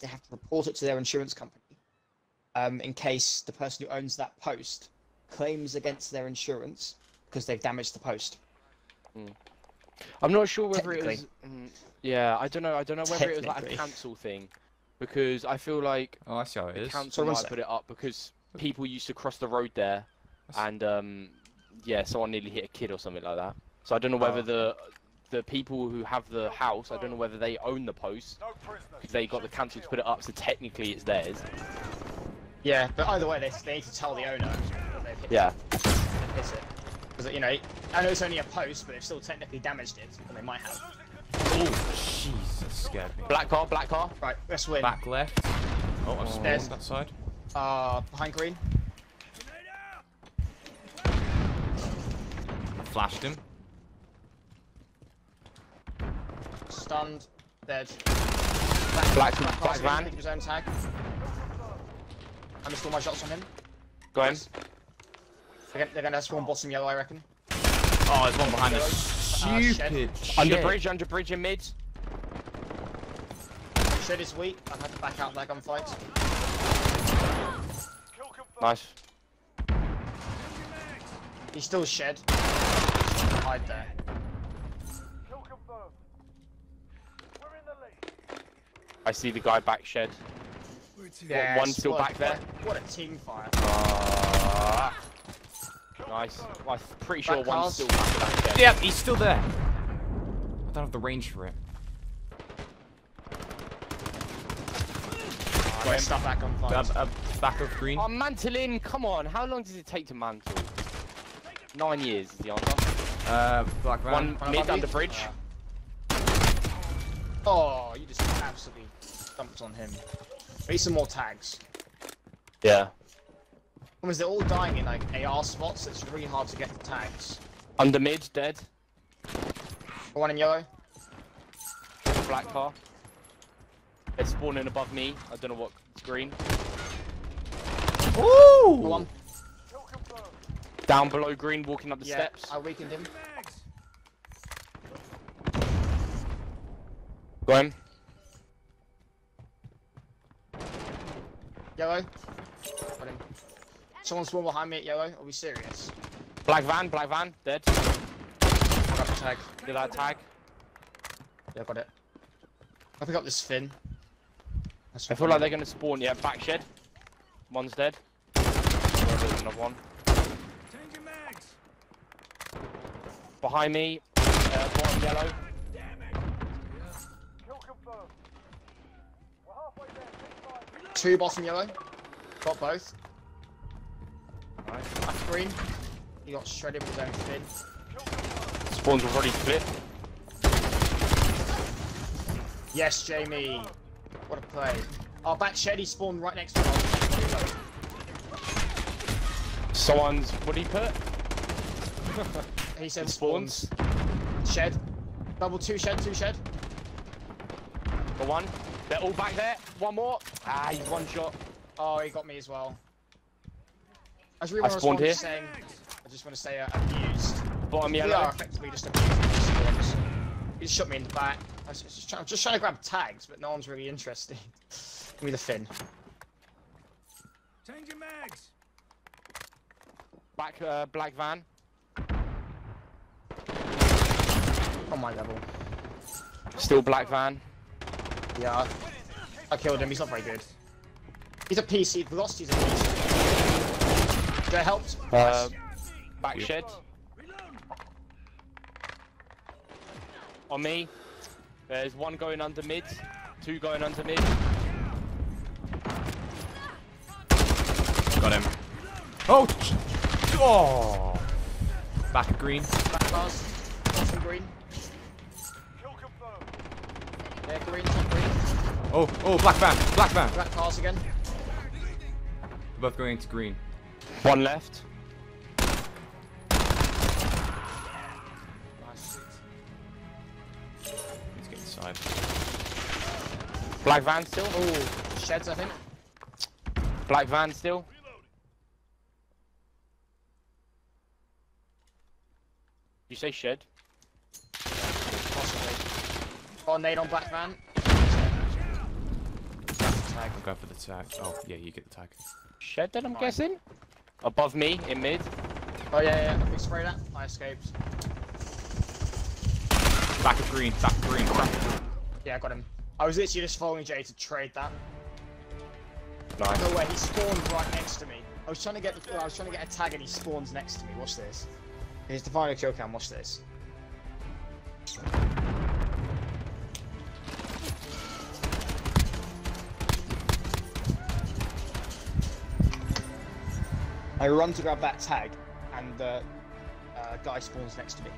they have to report it to their insurance company. Um, in case the person who owns that post claims against their insurance because they've damaged the post. I'm not sure whether it was. mm, Yeah, I don't know. I don't know whether it was like a cancel thing, because I feel like Oh, I see how it the is. council So might put it up because people used to cross the road there, and um, yeah, someone nearly hit a kid or something like that. So I don't know whether Oh. the the people who have the house, I don't know whether they own the post. If they got the council to put it up, so technically it's theirs. Yeah, but either way, they, they need to tell the owner that they've hit, Yeah. they've it. Because, you know, I know it's only a post, but they've still technically damaged it, and they might have. Oh, Jesus, scared me. Black car, black car. Right, let's win. Back left. Oh, I've spawned There's- that side. Uh, behind green. I flashed him. Stunned. Dead. Black- car's black gonna van. His own tag. I missed gonna my shots on him. Go in. They're gonna, they're gonna spawn bottom yellow, I reckon. Oh, there's one behind us. Uh, shed. Stupid Under bridge, under bridge in mid. Shed is weak. I've had to back out that gunfight. Nice. He's still shed. Hide there. I see the guy back shed. Yeah, one still what- back there? What a team fire. Ah. nice. Well, I'm pretty sure Back one's still back back shed. Yep, he's still there. I don't have the range for it. Right, stop that gunfight. Uh, uh, back of green. Oh, mantling, come on. How long does it take to mantle? Nine years is the answer. Uh, black van. One One mid under bridge. Oh, you just absolutely dumped on him. Need some more tags. Yeah. Because they're all dying in like AR spots, so it's really hard to get the tags. Under mid, dead. One in yellow. Black car. They're spawning above me. I don't know what. It's green. Ooh! One. Down below green, walking up the Yeah, steps. I weakened him. Go in. Yellow. Got him. Someone spawned behind me at yellow. Are we serious? Black van, black van, dead. I got the tag. Did I tag? Yeah, got it. I pick up this fin. That's I feel like they're gonna spawn. Yeah, back shed. One's dead. There's another one. Behind me, uh, bottom yellow. Two bottom yellow. Got both. Nice. Back green. He got shredded with his own fin. Spawns already split. Yes, Jamie. What a play. Oh, back shed. He spawned right next to us. Someone's. What did he put? He said Spawns. spawns. Shed. Double two shed, two shed. For one. They're all back there. One more. Ah, he's one shot. Oh, he got me as well. I, just really I want to spawned here. saying, I just want to say uh, abused. Bottom We yellow. are effectively just abusing these spawns. He just shot me in the back. I was just, trying, just trying to grab tags, but no one's really interested. Give me the fin. Change your mags. Back uh, black van. On my level. Still black van. Yeah. I, I killed him. He's not very good. He's a PC. Velocity's a PC. That helped. Uh, back shed. On me. There's one going under mid. Two going under mid. Got him. Oh! Oh! Back of green. Black bars. Bottom green. Uh, yeah, green, top green. Oh, oh, black van. Black van. Black cars again. We're both going to green. One left. Nice. Let's get inside. Black van still. Oh, sheds, I think. Black van still. You say shed? Possibly. Got nade on black van. tag. I'm going for the tag. Oh, yeah, you get the tag. Shed then, I'm Fine. guessing? Above me, in mid. Oh yeah, yeah. We spray that. I escaped. Back of green, back of green. Yeah, I got him. I was literally just following Jay to trade that. Nice. No way, he spawned right next to me. I was trying to get the, I was trying to get a tag and he spawns next to me. Watch this. Here's the final kill cam. Watch this. I run to grab that tag, and the uh, guy spawns next to me.